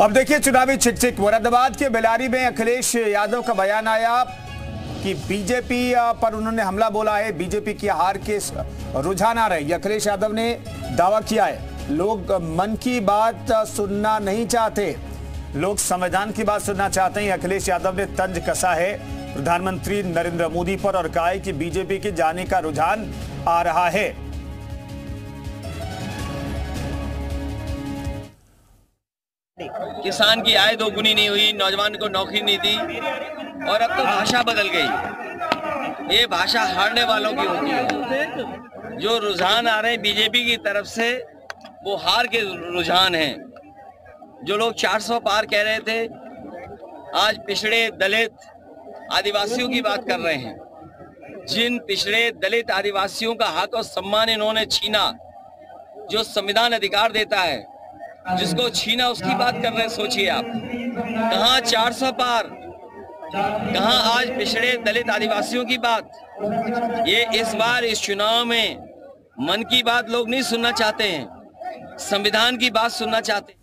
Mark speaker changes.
Speaker 1: अब देखिए, चुनावी छिक मुरादाबाद के बेलारी में अखिलेश यादव का बयान आया कि बीजेपी पर उन्होंने हमला बोला है। बीजेपी की हार के रुझान आ रहे अखिलेश यादव ने दावा किया है। लोग मन की बात सुनना नहीं चाहते। लोग संविधान की बात सुनना चाहते हैं। अखिलेश यादव ने तंज कसा है। प्रधानमंत्री नरेंद्र मोदी पर और कहा है कि बीजेपी के जाने का रुझान आ रहा है।
Speaker 2: किसान की आय दोगुनी नहीं हुई, नौजवान को नौकरी नहीं दी, और अब तो भाषा बदल गई। ये भाषा हारने वालों की होती है। जो रुझान आ रहे हैं बीजेपी की तरफ़ से, वो हार के रुझान हैं। जो लोग 400 पार कह रहे थे, आज पिछड़े दलित आदिवासियों की बात कर रहे हैं। जिन पिछड़े दलित आदिवासियों का हक और सम्मान इन्होंने छीना, जो संविधान अधिकार देता है जिसको छीना उसकी बात कर रहे हैं, सोचिए आप। कहा 400 पार? कहा आज पिछड़े दलित आदिवासियों की बात? ये इस बार इस चुनाव में मन की बात लोग नहीं सुनना चाहते हैं, संविधान की बात सुनना चाहते हैं।